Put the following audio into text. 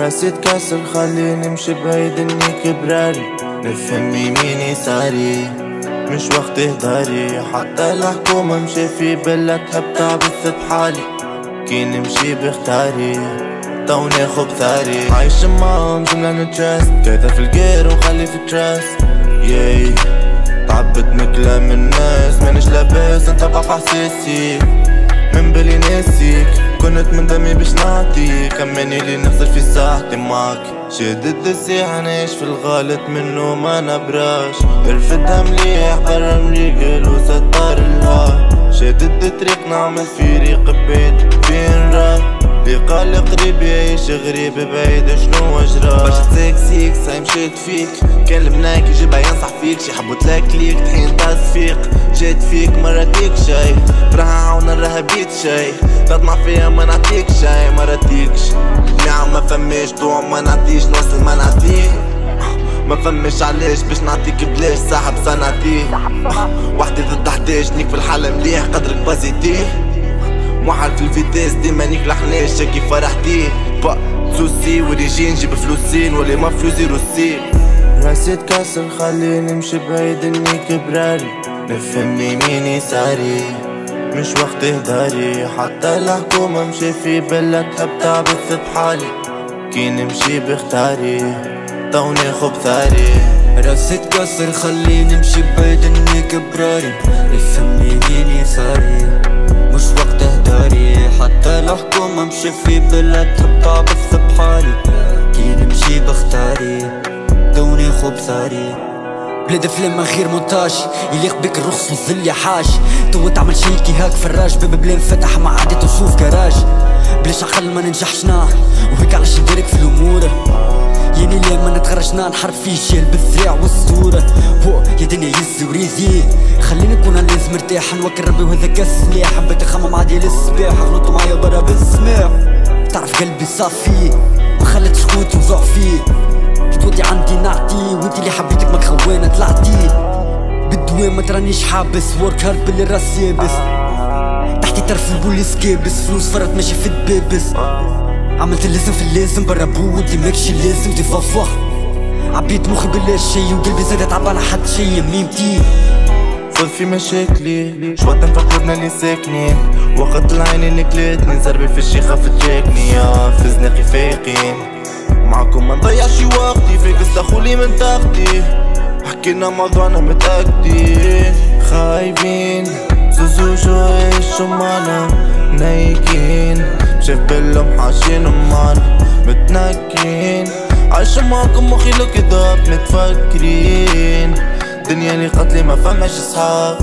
راسي تكسر خليني امشي بعيد اني كبراري. نفهم يمين يساري مش وقت هداري حتى الحكومة مشي في بلد تحب تعبث بحالي كي نمشي بختاري تو ناخد ثاري. عايش معاهم جملة نتراست كيدا في الجير وخلي في تراس ياي تعبت من كلام الناس مانيش لاباس. انت بقى حساسي من بالي ناسيك كنت من دمي باش نعطيك اماني لي نخسر في ساعتي معاك. شدد الساعة نعيش في الغالط منه ما نبراش. رفدها مليح برا مريقل وستار الهوا شدد الطريق نعمل في ريق بيت. فين راه قال قريب يعيش غريب بعيد شنو اجرى؟ باش تسيك ساي مشيت فيك. كان المناك يجيبها ينصح فيك. شي حبوت لك ليك تحين تصفيق جيت فيك مرة ديك شي براها عاونا راها بيت شي تطمع فيها ما نعطيك شي ما رديكش نعم ما فماش ضوع ما نعطيش نوصل ما نعطيه ما فمش علاش باش نعطيك بلاش صاحب صنعتيه وحدي ضد 11 نيك في الحالة مليح قدرك بازيتيه موحل في الفيتيس ديما نكلحناش شاكي فرحتي. با سوسي وريجي نجيب فلوسين ولي ما فلوسي روسي. راسي تكسر خليني نمشي بعيد اني كبراري نفهم يمين يساري مش وقت هداري. حتى الحكومة مشي في بلد تحب تعبث بحالي كي نمشي بختاري تو ناخد ثاري. راسي تكسر خليني نمشي بعيد اني كبراري نفهم يمين يساري مش وقت هداري. حتى الحكومة مشي في بلاد تبقى بث بحالي كي نمشي بختاري دوني خوب ثاري. بلاد أفلام غير مونتاج. يليق بك الرخص والذل يا حاج. تو تعمل شي كي هاك فراج. باب بلا انفتح ما عادي تشوف كراج. بلاش عقل ما ننجحشنا. وهيك علاش نديرك في الأمور. يعني ليه ما نتغرجنا نحرب في شيل بالذراع والصورة بو يا دنيا يز وريزي. خليني نكون لازم مرتاح. نوكل ربي وهذاك السلاح حبيت نخمم عادي للصباح غلطوا معايا برا بالسماح تعرف قلبي صافي. ما خليتش قوتي وضعفي جدودي عندي نعطي وانت اللي حبيتك ما خوانة طلعتي. بالدوام ما ترانيش حابس ورك هارد باللي راس يابس. تحتي طرف البوليس كابس فلوس فرط ماشي في الدبابس. عملت اللازم في اللازم برا بودي ماكش اللازم تفافخ عبيت مخي بلا شي وقلبي زاد تعب على حد شي ميمتي فوت في مشاكلي شوات نفكرنا اللي ساكنين. وقت العين اللي كلاتني زربي في الشيخة فتشاكني في زناقي فايقين معاكم ما نضيعش وقتي فيك استخولي من طاقتي. حكينا موضوعنا متأكدين خايبين زوزو شو معنا نايكين شاف بلهم حاشين معنا متنكين عايشة معاكم مخي لو كداب متفكرين. دنيا اللي قتلي ما فماش صحاب